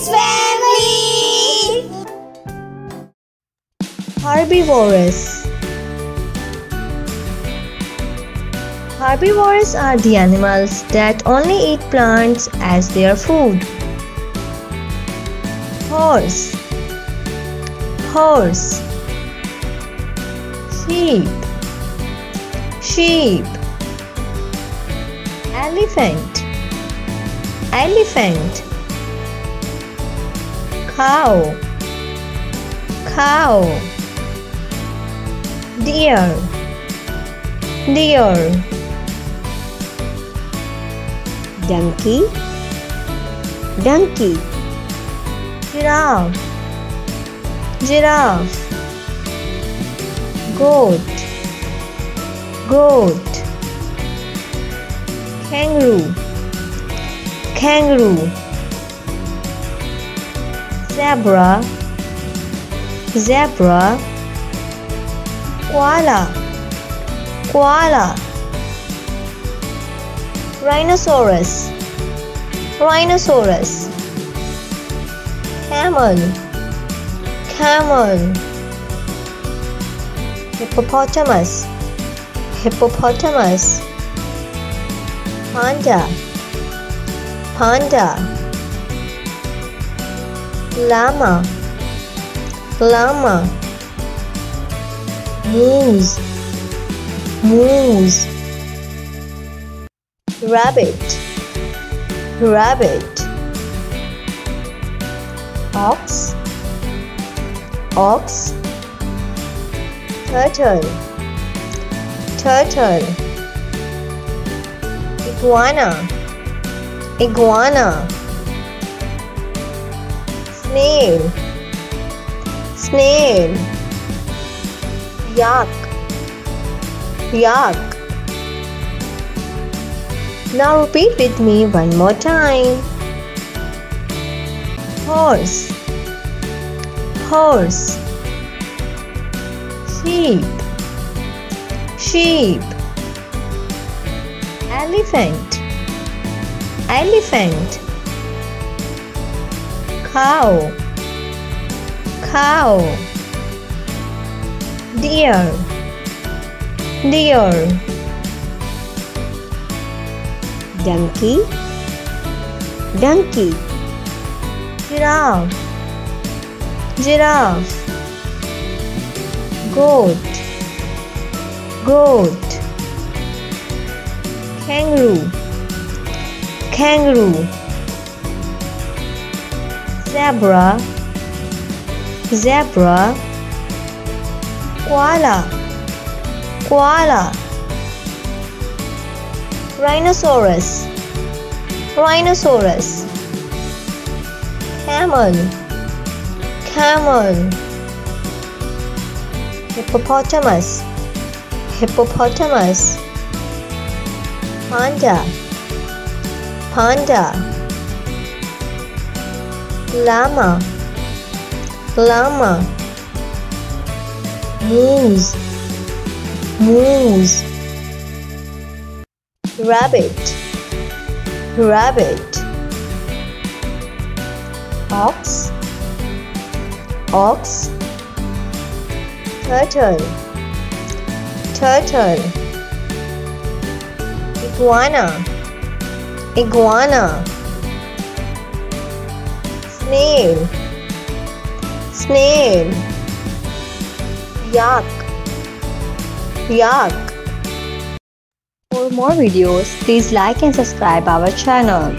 Kids Family! Herbivorous Herbivores are the animals that only eat plants as their food. Horse. Horse. Sheep. Sheep. Elephant. Elephant Cow Cow Deer Deer Donkey. Donkey. Giraffe. Giraffe. Goat. Goat. Kangaroo. Kangaroo Zebra. Zebra. Koala. Koala. Rhinoceros. Rhinoceros. Camel. Camel. Hippopotamus. Hippopotamus. Panda. Panda Llama Llama Moose. Moose. Rabbit. Rabbit. Ox. Ox. Turtle. Turtle. Iguana. Iguana Snail Snail Yak Yak Now repeat with me one more time. Horse. Horse. Sheep. Sheep. Elephant. Elephant Cow. Cow. Deer. Deer. Donkey. Donkey. Giraffe. Giraffe. Goat. Goat. Kangaroo. Kangaroo Zebra. Zebra. Koala. Koala. Rhinoceros. Rhinoceros. Camel. Camel. Hippopotamus. Hippopotamus. Panda. Panda Llama. Llama. Moose. Moose. Rabbit. Rabbit. Ox. Ox. Turtle. Turtle. Iguana. Iguana Snail. Snail. Yak. Yak. For more videos, please like and subscribe our channel.